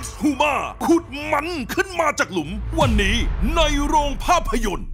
X Huma ขุดมันขึ้นมาจากหลุม วันนี้ในโรงภาพยนตร์